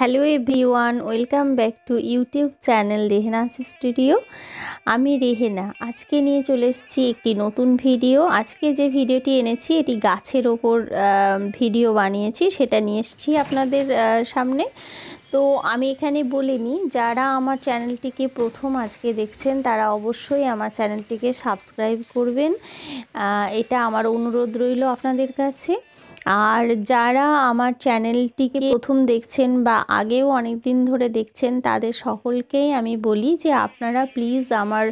Hello everyone, welcome back to YouTube channel Rehena's studio. আমি রেহেনা, আজকে নিয়ে চলে এসেছি একটি নতুন ভিডিও। আজকে যে ভিডিওটি এনেছি, এটি গাছের ওপর ভিডিও বানিয়েছি, সেটা নিয়ে এসেছি আপনাদের সামনে। তো আমি এখানে বলিনি যারা আমার চ্যানেলটিকে প্রথম আজকে দেখছেন, তারা অবশ্যই আমার চ্যানেলটিকে সাবস্ক্রাইব করবেন। এটা আমার অনুরোধ রইল আপনাদের কাছে। আর যারা আমার চ্যানেলটিকে প্রথম দেখছেন বা আগেও অনেক দিন ধরে দেখছেন, তাদের সকলকেই আমি বলি যে আপনারা প্লিজ আমার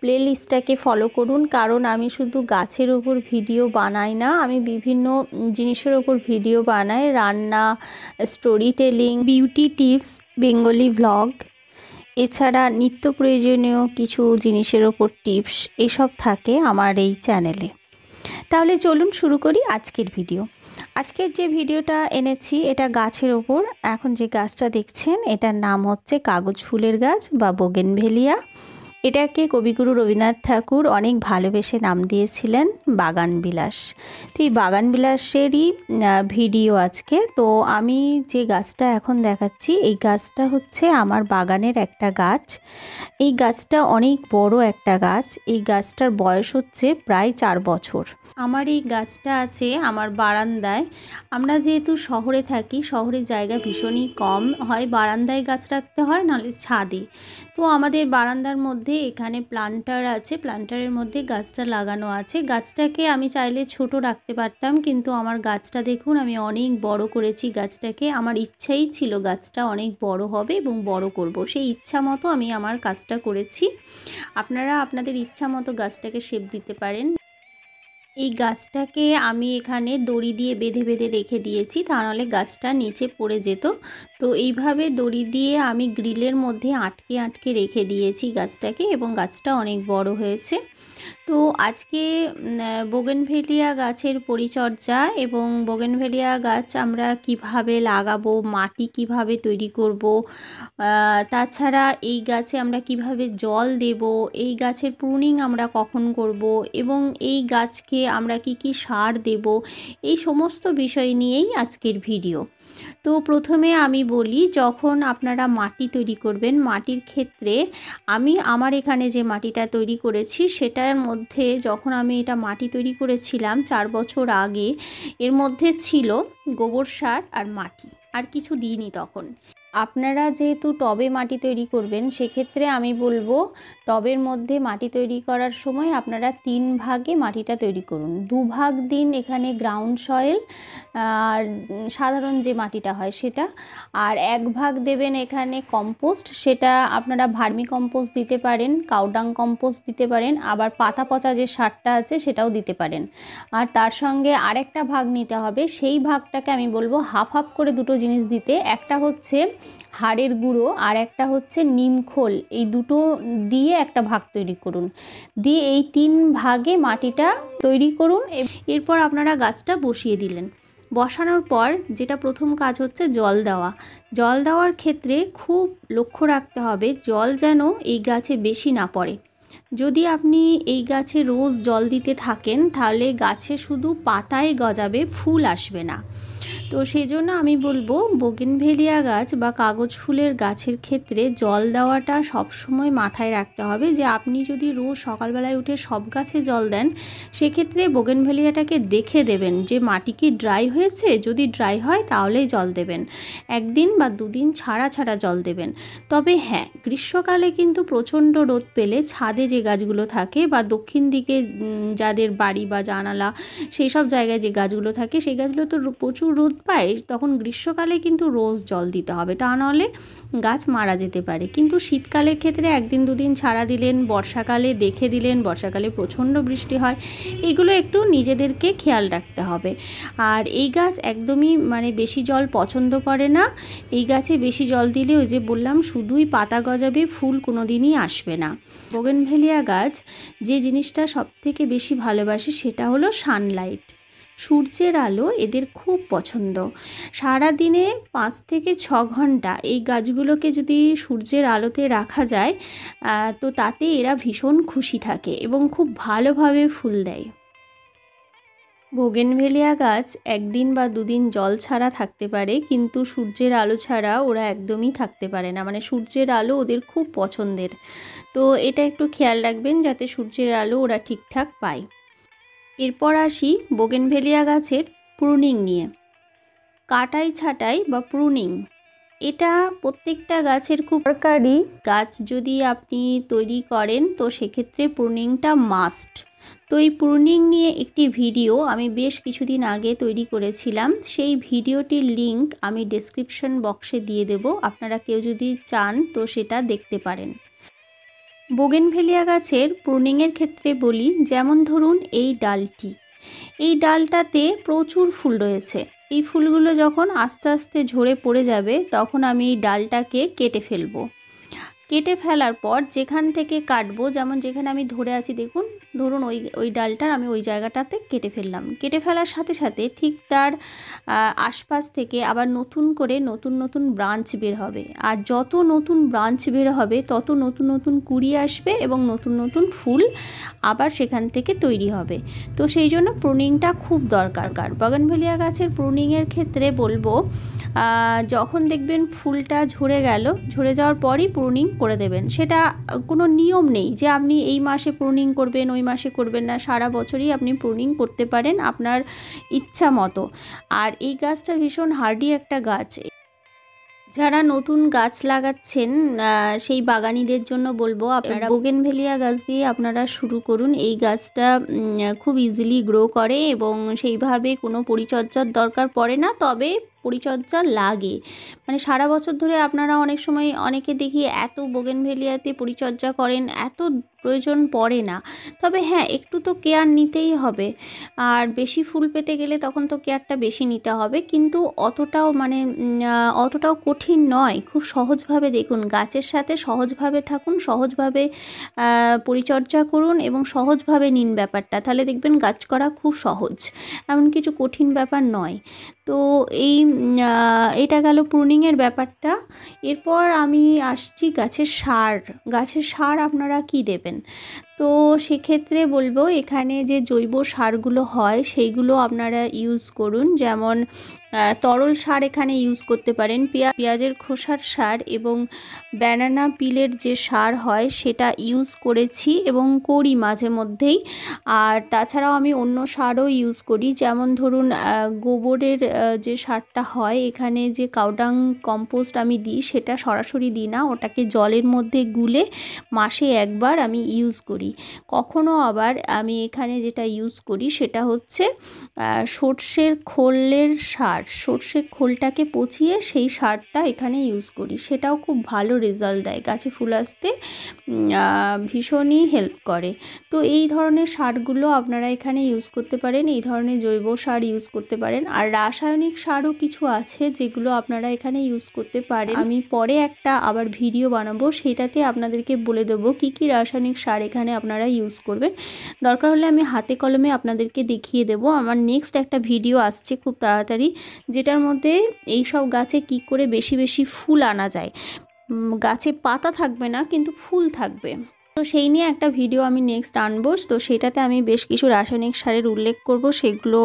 প্লেলিস্টটাকে ফলো করুন। কারণ আমি শুধু গাছের উপর ভিডিও বানাই না, আমি বিভিন্ন জিনিসের ওপর ভিডিও বানাই। রান্না story telling beauty tips Bengali vlog এছাড়া নিত্য প্রয়োজনীয় কিছু জিনিসের ওপর টিপস এসব থাকে আমার এই চ্যানেলে। তাহলে চলুন শুরু করি আজকের ভিডিও। আজকের যে ভিডিওটা এনেছি, এটা গাছের ওপর। এখন যে গাছটা দেখছেন, এটার নাম হচ্ছে কাগজ ফুলের গাছ বা বোগেনভেলিয়া। এটাকে কবিগুরু রবীন্দ্রনাথ ঠাকুর অনেক ভালোবেসে নাম দিয়েছিলেন বাগান বিলাস তো এই বাগান বিলাসেরই ভিডিও আজকে। তো আমি যে গাছটা এখন দেখাচ্ছি, এই গাছটা হচ্ছে আমার বাগানের একটা গাছ। এই গাছটা অনেক বড় একটা গাছ। এই গাছটার বয়স হচ্ছে প্রায় চার বছর। আমার এই গাছটা আছে আমার বারান্দায়। আমরা যেহেতু শহরে থাকি শহরে জায়গা ভীষণই কম। হয় বারান্দায় গাছ রাখতে হয়, নাহলে ছাদে। তো আমাদের বারান্দার মধ্যে এখানে প্লান্টার আছে, প্লান্টারের মধ্যে গাছটা লাগানো আছে। গাছটাকে আমি চাইলে ছোট রাখতে পারতাম, কিন্তু আমার গাছটা দেখুন, আমি অনেক বড় করেছি গাছটাকে। আমার ইচ্ছাই ছিল গাছটা অনেক বড় হবে এবং বড় করব। সেই ইচ্ছা মতো আমি আমার কাজটা করেছি। আপনারা আপনাদের ইচ্ছা মতো গাছটাকে শেপ দিতে পারেন। এই গাছটাকে আমি এখানে দড়ি দিয়ে বেঁধে বেঁধে রেখে দিয়েছি, তা নাহলে গাছটা নিচে পড়ে যেত। তো এইভাবে দড়ি দিয়ে আমি গ্রিলের মধ্যে আটকে আটকে রেখে দিয়েছি গাছটাকে এবং গাছটা অনেক বড় হয়েছে। তো আজকে বোগেনভেলিয়া গাছের পরিচর্যা এবং বোগেনভেলিয়া গাছ আমরা কীভাবে লাগাবো, মাটি কীভাবে তৈরি করব তাছাড়া এই গাছে আমরা কীভাবে জল দেব, এই গাছের প্রুনিং আমরা কখন করব এবং এই গাছকে আমরা কি কি সার দেব, এই সমস্ত বিষয় নিয়েই আজকের ভিডিও তো প্রথমে আমি বলি, যখন আপনারা মাটি তৈরি করবেন, মাটির ক্ষেত্রে আমি আমার এখানে যে মাটিটা তৈরি করেছি, সেটার মধ্যে যখন আমি এটা মাটি তৈরি করেছিলাম চার বছর আগে, এর মধ্যে ছিল গোবর সার আর মাটি, আর কিছু দিইনি তখন। আপনারা যেহেতু টবে মাটি তৈরি করবেন, সেক্ষেত্রে আমি বলব টবের মধ্যে মাটি তৈরি করার সময় আপনারা তিন ভাগে মাটিটা তৈরি করুন। দু ভাগ দিন এখানে গ্রাউন্ড সয়েল আর সাধারণ যে মাটিটা হয় সেটা, আর এক ভাগ দেবেন এখানে কম্পোস্ট সেটা আপনারা ভার্মি কম্পোস্ট দিতে পারেন, কাউডাং কম্পোস্ট দিতে পারেন, আবার পাতা পচা যে সারটা আছে সেটাও দিতে পারেন। আর তার সঙ্গে আরেকটা ভাগ নিতে হবে, সেই ভাগটাকে আমি বলব হাফ হাফ করে দুটো জিনিস দিতে। একটা হচ্ছে হাড়ের গুঁড়ো আর একটা হচ্ছে নিমখোল এই দুটো দিয়ে একটা ভাগ তৈরি করুন। দিয়ে এই তিন ভাগে মাটিটা তৈরি করুন। এরপর আপনারা গাছটা বসিয়ে দিলেন। বসানোর পর যেটা প্রথম কাজ হচ্ছে জল দেওয়া। জল দেওয়ার ক্ষেত্রে খুব লক্ষ্য রাখতে হবে জল যেন এই গাছে বেশি না পড়ে। যদি আপনি এই গাছে রোজ জল দিতে থাকেন, তাহলে গাছে শুধু পাতায় গজাবে, ফুল আসবে না। তো সেই জন্য আমি বলব বোগেনভেলিয়া গাছ বা কাগজ ফুলের গাছের ক্ষেত্রে জল দেওয়াটা সবসময় মাথায় রাখতে হবে যে আপনি যদি রোজ সকালবেলায় উঠে সব গাছে জল দেন, সেক্ষেত্রে বোগেনভেলিয়াটাকে দেখে দেবেন যে মাটি কি ড্রাই হয়েছে। যদি ড্রাই হয়, তাহলেই জল দেবেন। একদিন বা দুদিন ছাড়া ছাড়া জল দেবেন। তবে হ্যাঁ গ্রীষ্মকালে কিন্তু প্রচণ্ড রোদ পেলে ছাদে যে গাছগুলো থাকে বা দক্ষিণ দিকে যাদের বাড়ি বা জানালা, সেই সব জায়গায় যে গাছগুলো থাকে, সেই গাছগুলো তো প্রচুর রোদ পায় তখন গ্রীষ্মকালে কিন্তু রোজ জল দিতে হবে। তা নাহলে গাছ মারা যেতে পারে। কিন্তু শীতকালের ক্ষেত্রে একদিন দুদিন ছাড়া দিলেন, বর্ষাকালে দেখে দিলেন, বর্ষাকালে প্রচণ্ড বৃষ্টি হয়, এগুলো একটু নিজেদেরকে খেয়াল রাখতে হবে। আর এই গাছ একদমই মানে বেশি জল পছন্দ করে না। এই গাছে বেশি জল দিলে ওই যে বললাম, শুধুই পাতা গজাবে, ফুল কোনো দিনই আসবে না। বোগেনভেলিয়া গাছ যে জিনিসটা সবথেকে বেশি ভালোবাসে সেটা হলো সানলাইট। সূর্যের আলো এদের খুব পছন্দ। সারা দিনে পাঁচ থেকে ছ ঘণ্টা এই গাছগুলোকে যদি সূর্যের আলোতে রাখা যায় তো তাতে এরা ভীষণ খুশি থাকে এবং খুব ভালোভাবে ফুল দেয়। বোগেনভেলিয়া গাছ একদিন বা দুদিন জল ছাড়া থাকতে পারে, কিন্তু সূর্যের আলো ছাড়া ওরা একদমই থাকতে পারে না। মানে সূর্যের আলো ওদের খুব পছন্দের। তো এটা একটু খেয়াল রাখবেন যাতে সূর্যের আলো ওরা ঠিকঠাক পায়। এরপর আসি বোগেনভেলিয়া গাছের প্রুনিং নিয়ে। কাটাই ছাটাই বা প্রুনিং এটা প্রত্যেকটা গাছের খুব দরকারি। গাছ যদি আপনি তৈরি করেন, তো সেক্ষেত্রে প্রুনিংটা মাস্ট তো এই প্রুনিং নিয়ে একটি ভিডিও আমি বেশ কিছুদিন আগে তৈরি করেছিলাম। সেই ভিডিওটির লিংক আমি ডেসক্রিপশন বক্সে দিয়ে দেব। আপনারা কেউ যদি চান, তো সেটা দেখতে পারেন। বোগেনভেলিয়া গাছের প্রুনিংয়ের ক্ষেত্রে বলি, যেমন ধরুন এই ডালটি। এই ডালটাতে প্রচুর ফুল রয়েছে। এই ফুলগুলো যখন আস্তে আস্তে ঝরে পড়ে যাবে, তখন আমি এই ডালটাকে কেটে ফেলব। কেটে ফেলার পর যেখান থেকে কাটবো, যেমন যেখানে আমি ধরে আছি, দেখুন ধরুন ওই ওই ডালটার আমি ওই জায়গাটাতে কেটে ফেললাম। কেটে ফেলার সাথে সাথে ঠিক তার আশপাশ থেকে আবার নতুন করে নতুন নতুন ব্রাঞ্চ বের হবে। আর যত নতুন ব্রাঞ্চ বের হবে, তত নতুন নতুন কুড়ি আসবে এবং নতুন নতুন ফুল আবার সেখান থেকে তৈরি হবে। তো সেই জন্য প্রুনিংটা খুব দরকার। বাগানভেলিয়া গাছের প্রুনিংয়ের ক্ষেত্রে বলব যখন দেখবেন ফুলটা ঝরে গেল, ঝরে যাওয়ার পরই প্রুনিং করে দেবেন। সেটা কোনো নিয়ম নেই যে আপনি এই মাসে প্রুনিং করবেন, ওই মাসে করবেন না সারা বছরই আপনি প্রুনিং করতে পারেন আপনার ইচ্ছা মতো। আর এই গাছটা ভীষণ হার্ডি একটা গাছ। যারা নতুন গাছ লাগাচ্ছেন সেই বাগানিদের জন্য বলব আপনারা বোগেনভেলিয়া গাছ দিয়ে আপনারা শুরু করুন। এই গাছটা খুব ইজিলি গ্রো করে এবং সেইভাবে কোনো পরিচর্যার দরকার পড়ে না। তবে পরিচর্যা লাগে। মানে সারা বছর ধরে আপনারা অনেক সময় অনেকে দেখি এত বোগেনভেলিয়াতে পরিচর্যা করেন, এত প্রয়োজন পড়ে না। তবে হ্যাঁ একটু তো কেয়ার নিতেই হবে। আর বেশি ফুল পেতে গেলে তখন তো কেয়ারটা বেশি নিতে হবে। কিন্তু অতটাও মানে অতটাও কঠিন নয়। খুব সহজভাবে দেখুন, গাছের সাথে সহজভাবে থাকুন, সহজভাবে পরিচর্যা করুন এবং সহজভাবে নিন ব্যাপারটা। তাহলে দেখবেন গাছ করা খুব সহজ। এমন কিছু কঠিন ব্যাপার নয়। তো এই এটা গেল প্রুনিংয়ের ব্যাপারটা। এরপর আমি আসছি গাছের সার। গাছের সার আপনারা কি দেবেন? তো সেক্ষেত্রে বলব এখানে যে জৈব সারগুলো হয়, সেইগুলো আপনারা ইউজ করুন। যেমন তরল সার এখানে ইউজ করতে পারেন। পেঁয়া পেঁয়াজের খোসার সার এবং ব্যানানা পিলের যে সার হয়, সেটা ইউজ করেছি এবং করি মাঝে মধ্যেই। আর তাছাড়াও আমি অন্য সারও ইউজ করি। যেমন ধরুন গোবরের যে সারটা হয়, এখানে যে কাউডাং কম্পোস্ট আমি দিই, সেটা সরাসরি দিই না। ওটাকে জলের মধ্যে গুলে মাসে একবার আমি ইউজ করি। কখনো আবার আমি এখানে যেটা ইউজ করি সেটা হচ্ছে সর্ষের খোলের সার। সর্ষের খোলটাকে পচিয়ে সেই সারটা এখানে ইউজ করি। সেটাও খুব ভালো রেজাল্ট দেয়। গাছে ফুল আসতে ভীষণই হেল্প করে। তো এই ধরনের সারগুলো আপনারা এখানে ইউজ করতে পারেন। এই ধরনের জৈব সার ইউজ করতে পারেন। আর রাসায়নিক সারও কিছু আছে যেগুলো আপনারা এখানে ইউজ করতে পারেন। আমি পরে একটা আবার ভিডিও বানাবো। সেটাতে আপনাদেরকে বলে দেবো কি কি রাসায়নিক সার এখানে আপনারা ইউজ করবেন। দরকার হলে আমি হাতে কলমে আপনাদেরকে দেখিয়ে দেব। আমার নেক্সট একটা ভিডিও আসছে খুব তাড়াতাড়ি, যেটার মধ্যে এই সব গাছে কি করে বেশি বেশি ফুল আনা যায়। গাছে পাতা থাকবে না, কিন্তু ফুল থাকবে। তো সেই নিয়ে একটা ভিডিও আমি নেক্সট আনব। তো সেটাতে আমি বেশ কিছু রাসায়নিক সারের উল্লেখ করব, সেগুলো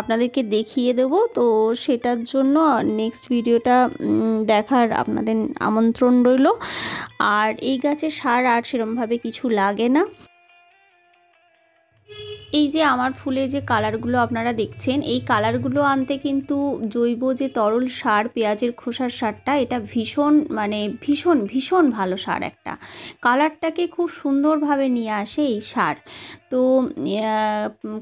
আপনাদেরকে দেখিয়ে দেব। তো সেটার জন্য নেক্সট ভিডিওটা দেখার আপনাদের আমন্ত্রণ রইল। আর এই গাছে সার আর সেরমভাবে কিছু লাগে না। এই যে আমার ফুলের যে কালারগুলো আপনারা দেখছেন, এই কালারগুলো আনতে কিন্তু জৈব যে তরল সার, পেঁয়াজের খোসার সারটা, এটা ভীষণ মানে ভীষণ ভীষণ ভালো সার একটা। কালারটাকে খুব সুন্দরভাবে নিয়ে আসে এই সার। তো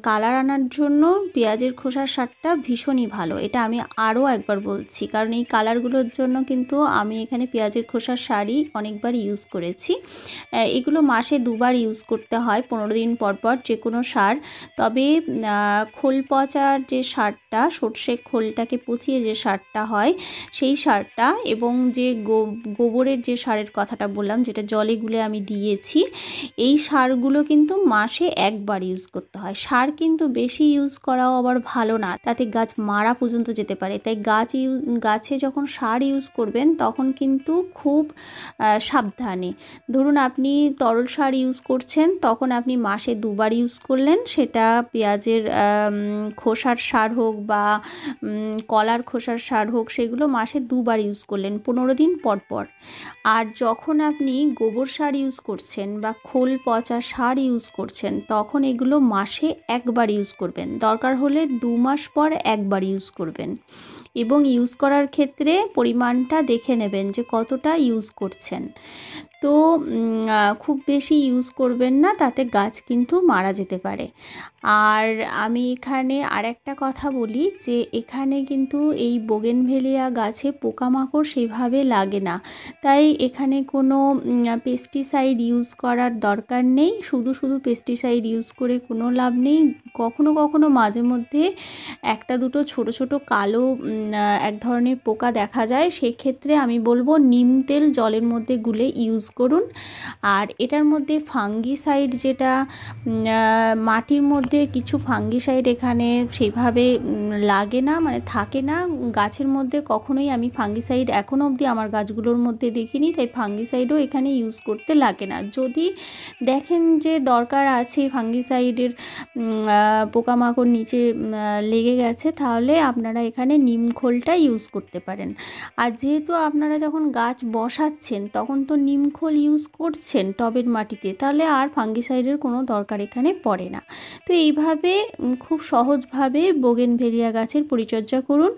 কালার আনার জন্য পেঁয়াজের খোসার সারটা ভীষণই ভালো। এটা আমি আরও একবার বলছি, কারণ এই কালারগুলোর জন্য কিন্তু আমি এখানে পেঁয়াজের খোসার শাড়ি অনেকবার ইউজ করেছি। এগুলো মাসে দুবার ইউজ করতে হয়, পনেরো দিন পর পর যে কোনো সার। তবে খোল পচার যে সারটা, সর্ষে খোলটাকে পচিয়ে যে সারটা হয়, সেই সারটা এবং যে গোবরের যে সারের কথাটা বললাম, যেটা জলে গুলে আমি দিয়েছি, এই সারগুলো কিন্তু মাসে একবার ইউজ করতে হয়। সার কিন্তু বেশি ইউজ করাও আবার ভালো না। তাতে গাছ মারা পর্যন্ত যেতে পারে। তাই গাছ গাছে যখন সার ইউজ করবেন, তখন কিন্তু খুব সাবধানে। ধরুন আপনি তরল সার ইউজ করছেন, তখন আপনি মাসে দুবার ইউজ করলেন, সেটা পেঁয়াজের খোসার সার হোক বা কলার খোসার সার হোক, সেগুলো মাসে দুবার ইউজ করলেন, পনেরো দিন পর পর। আর যখন আপনি গোবর সার ইউজ করছেন বা খোল পচা সার ইউজ করছেন তখন এগুলো মাসে একবার ইউজ করবেন। দরকার হলে দু মাস পর একবার ইউজ করবেন। এবং ইউজ করার ক্ষেত্রে পরিমাণটা দেখে নেবেন যে কতটা ইউজ করছেন। তো খুব বেশি ইউজ করবেন না, তাতে গাছ কিন্তু মারা যেতে পারে। আর আমি এখানে আর একটা কথা বলি যে, এখানে কিন্তু এই বোগেনভেলিয়া গাছে পোকামাকড় সেভাবে লাগে না। তাই এখানে কোনো পেস্টিসাইড ইউজ করার দরকার নেই। শুধু শুধু পেস্টিসাইড ইউজ করে কোনো লাভ নেই। কখনো কখনো মাঝে মধ্যে একটা দুটো ছোট ছোট কালো এক ধরনের পোকা দেখা যায়। সেক্ষেত্রে আমি বলব, নিম তেল জলের মধ্যে গুলে ইউজ করুন। আর এটার মধ্যে ফাঙ্গিসাইড যেটা মাটির মধ্যে কিছু ফাঙ্গিসাইড এখানে সেভাবে লাগে না মানে থাকে না। গাছের মধ্যে কখনোই আমি ফাঙ্গিসাইড এখনও অবধি আমার গাছগুলোর মধ্যে দেখিনি, তাই ফাঙ্গিসাইডও এখানে ইউজ করতে লাগে না। যদি দেখেন যে দরকার আছে ফাঙ্গিসাইডের পোকামাকড় নিচে লেগে গেছে, তাহলে আপনারা এখানে নিম খোলটা ইউজ করতে পারেন। আর যেহেতু আপনারা যখন গাছ বসাচ্ছেন, তখন তো নিম খোল ইউজ করছেন টবের মাটিতে, তাহলে আর ফাঙ্গিসাইডের কোনো দরকার এখানে পড়ে না। তো এইভাবে খুব সহজভাবে বোগেনভেলিয়া গাছের পরিচর্যা করুন।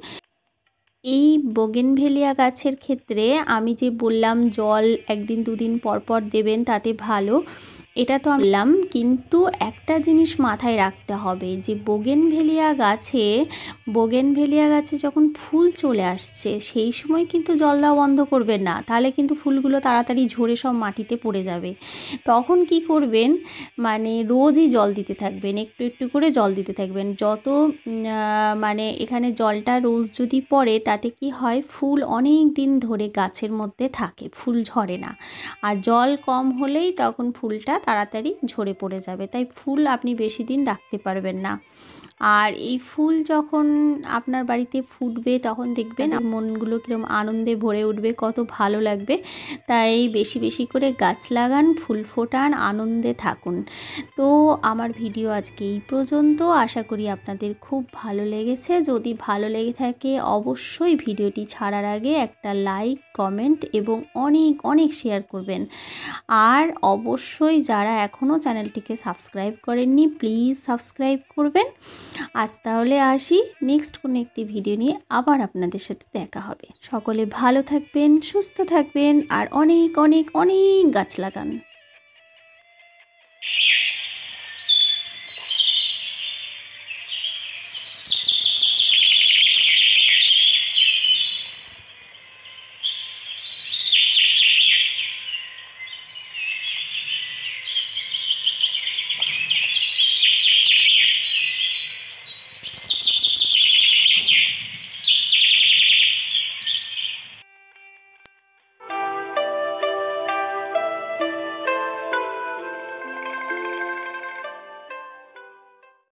এই বোগেনভেলিয়া গাছের ক্ষেত্রে আমি যে বললাম, জল একদিন দুদিন পরপর পর দেবেন, তাতে ভালো। এটা তো বললাম, কিন্তু একটা জিনিস মাথায় রাখতে হবে যে বোগেনভেলিয়া গাছে বোগেনভেলিয়া গাছে যখন ফুল চলে আসছে, সেই সময় কিন্তু জল দেওয়া বন্ধ করবেন না। তাহলে কিন্তু ফুলগুলো তাড়াতাড়ি ঝরে সব মাটিতে পড়ে যাবে। তখন কি করবেন? মানে রোজই জল দিতে থাকবেন, একটু একটু করে জল দিতে থাকবেন। যত মানে এখানে জলটা রোজ যদি পড়ে, তাতে কি হয়? ফুল অনেক দিন ধরে গাছের মধ্যে থাকে, ফুল ঝরে না। আর জল কম হলেই তখন ফুলটা তাড়াতাড়ি ঝরে পড়ে যাবে। তাই ফুল আপনি বেশি দিন রাখতে পারবেন না। আর এই ফুল যখন আপনার বাড়িতে ফুটবে তখন দেখবেন মনগুলো কীরকম আনন্দে ভরে উঠবে কত ভালো লাগবে। তাই বেশি বেশি করে গাছ লাগান ফুল ফোটান আনন্দে থাকুন। তো আমার ভিডিও আজকে এই পর্যন্ত। আশা করি আপনাদের খুব ভালো লেগেছে। যদি ভালো লেগে থাকে অবশ্যই ভিডিওটি ছাড়ার আগে একটা লাইক কমেন্ট এবং অনেক অনেক শেয়ার করবেন। আর অবশ্যই যারা এখনও চ্যানেলটিকে সাবস্ক্রাইব করেননি, প্লিজ সাবস্ক্রাইব করবেন। আজ তাহলে আসি, নেক্সট কোনো একটি ভিডিও নিয়ে আবার আপনাদের সাথে দেখা হবে। সকলে ভালো থাকবেন, সুস্থ থাকবেন, আর অনেক অনেক অনেক গাছ লাগান।